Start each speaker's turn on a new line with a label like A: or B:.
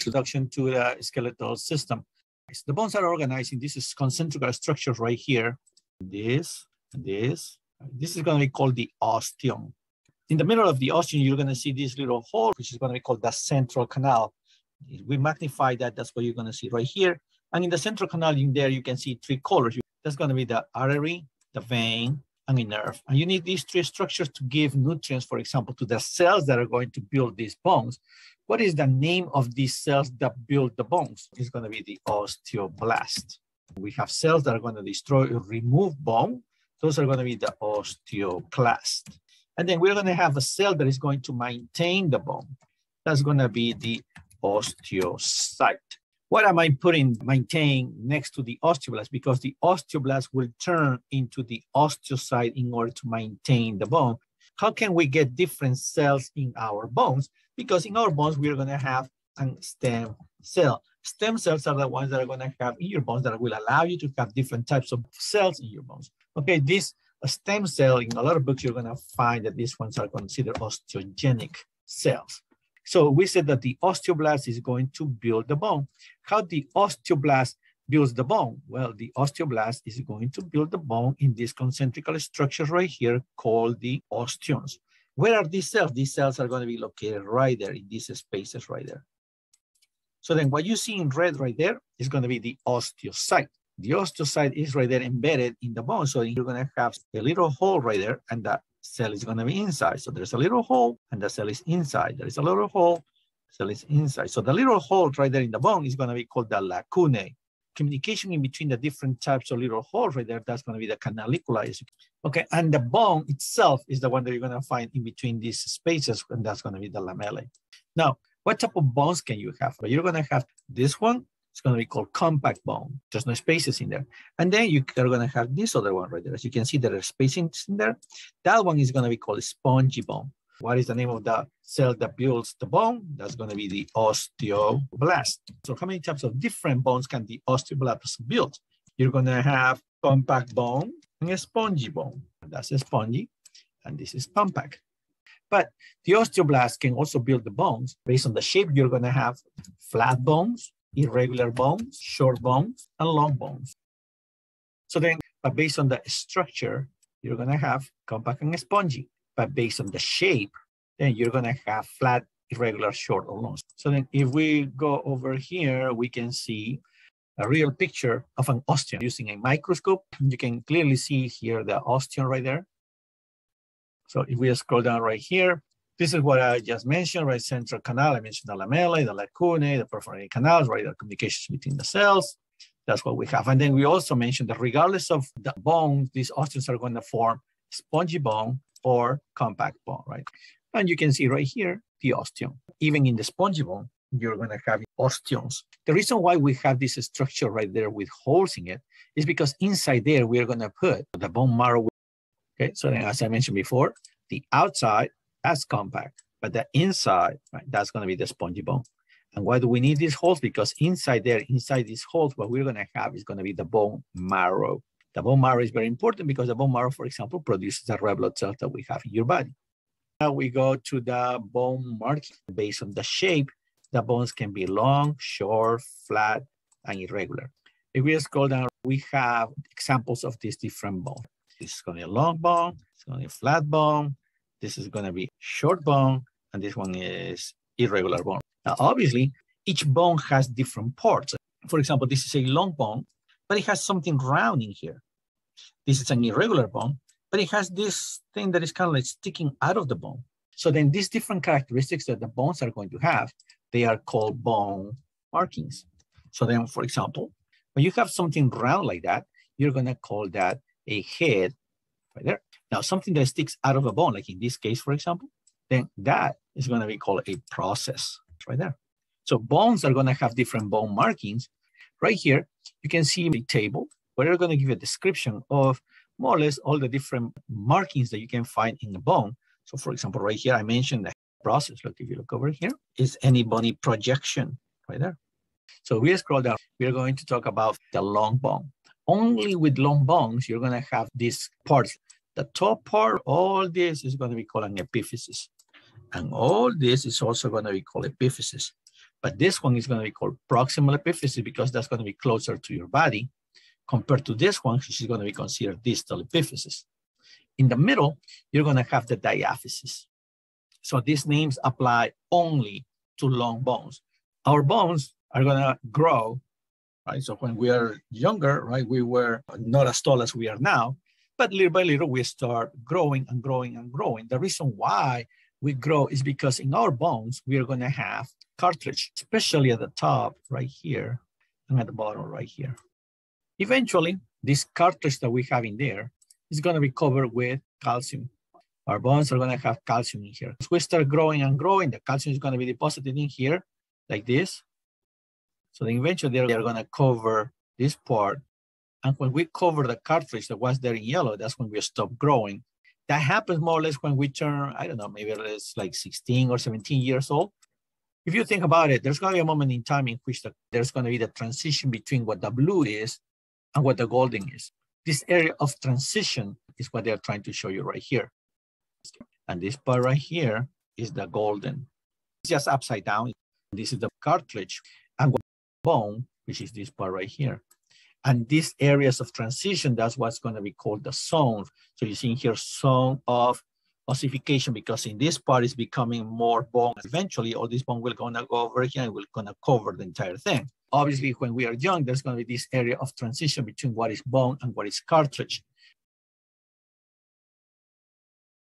A: introduction to the skeletal system. So the bones are organized in these concentric structures right here. This, this. This is going to be called the osteon. In the middle of the osteon, you're going to see this little hole, which is going to be called the central canal. We magnify that. That's what you're going to see right here. And in the central canal in there, you can see three colors. That's going to be the artery, the vein, and a nerve. And you need these three structures to give nutrients, for example, to the cells that are going to build these bones. What is the name of these cells that build the bones? It's going to be the osteoblast. We have cells that are going to destroy or remove bone. Those are going to be the osteoclast. And then we're going to have a cell that is going to maintain the bone. That's going to be the osteocyte. What am I putting maintain next to the osteoblast? Because the osteoblast will turn into the osteocyte in order to maintain the bone. How can we get different cells in our bones? Because in our bones, we're going to have a stem cell. Stem cells are the ones that are going to have in your bones that will allow you to have different types of cells in your bones. Okay, this stem cell, in a lot of books, you're going to find that these ones are considered osteogenic cells. So we said that the osteoblast is going to build the bone. How the osteoblast builds the bone? Well, the osteoblast is going to build the bone in these concentric structures right here called the osteons. Where are these cells? These cells are going to be located right there in these spaces right there. So then what you see in red right there is going to be the osteocyte. The osteocyte is right there embedded in the bone. So you're going to have a little hole right there and that cell is going to be inside. So there's a little hole and the cell is inside. There is a little hole, cell is inside. So the little hole right there in the bone is going to be called the lacunae. Communication in between the different types of little holes right there, that's going to be the canalicula. Okay, and the bone itself is the one that you're going to find in between these spaces, and that's going to be the lamellae. Now, what type of bones can you have? You're going to have this one, it's going to be called compact bone. There's no spaces in there. And then you are going to have this other one right there. As you can see, there are spacings in there. That one is going to be called spongy bone. What is the name of the cell that builds the bone? That's going to be the osteoblast. So how many types of different bones can the osteoblast build? You're going to have compact bone and a spongy bone. That's a spongy, and this is compact. But the osteoblast can also build the bones based on the shape. You're going to have flat bones, irregular bones, short bones, and long bones. So then, but based on the structure, you're to have compact and spongy. But based on the shape, then you're to have flat, irregular, short, or long. So then if we go over here, we can see a real picture of an osteon using a microscope. You can clearly see here the osteon right there. So if we scroll down right here, this is what I just mentioned, right? Central canal, I mentioned the lamellae, the lacunae, the perforating canals, right? The communications between the cells. That's what we have. And then we also mentioned that regardless of the bone, these osteons are going to form spongy bone or compact bone, right? And you can see right here, the osteon. Even in the spongy bone, you're going to have osteons. The reason why we have this structure right there with holes in it is because inside there, we're going to put the bone marrow. Okay, so then, as I mentioned before, the outside that's compact. But the inside, right, that's going to be the spongy bone. And why do we need these holes? Because inside there, inside these holes, what we're going to have is going to be the bone marrow. The bone marrow is very important because the bone marrow, for example, produces the red blood cells that we have in your body. Now we go to the bone marking. Based on the shape, the bones can be long, short, flat, and irregular. If we scroll down, we have examples of these different bones. This is going to be a long bone, it's going to be a flat bone, this is going to be short bone, and this one is irregular bone. Now, obviously, each bone has different parts. For example, this is a long bone, but it has something round in here. This is an irregular bone, but it has this thing that is kind of like sticking out of the bone. So then these different characteristics that the bones are going to have, they are called bone markings. So then, for example, when you have something round like that, you're going to call that a head right there. Now, something that sticks out of a bone, like in this case, for example, then that is going to be called a process right there. So bones are going to have different bone markings. Right here, you can see a table where they're going to give a description of more or less all the different markings that you can find in the bone. So for example, right here, I mentioned the process. Look, if you look over here, is any bony projection right there. So we scroll down, we're going to talk about the long bone. Only with long bones, you're going to have these parts the top part, all this is going to be called an epiphysis. And all this is also going to be called epiphysis. But this one is going to be called proximal epiphysis because that's going to be closer to your body compared to this one, which is going to be considered distal epiphysis. In the middle, you're going to have the diaphysis. So these names apply only to long bones. Our bones are going to grow, right? So when we are younger, right, we were not as tall as we are now, but little by little, we start growing and growing and growing. The reason why we grow is because in our bones, we are going to have cartilage, especially at the top right here and at the bottom right here. Eventually, this cartilage that we have in there is going to be covered with calcium. Our bones are going to have calcium in here. As we start growing and growing, the calcium is going to be deposited in here like this. So eventually they're going to cover this part and when we cover the cartilage that was there in yellow, that's when we stop growing. That happens more or less when we turn, I don't know, maybe it's like 16 or 17 years old. If you think about it, there's going to be a moment in time in which the, there's going to be the transition between what the blue is and what the golden is. This area of transition is what they're trying to show you right here. And this part right here is the golden. It's just upside down. This is the cartilage and bone, which is this part right here. And these areas of transition, that's what's going to be called the zone. So you see here zone of ossification because in this part is becoming more bone. Eventually, all this bone will gonna go over here and will gonna cover the entire thing. Obviously, when we are young, there's gonna be this area of transition between what is bone and what is cartilage.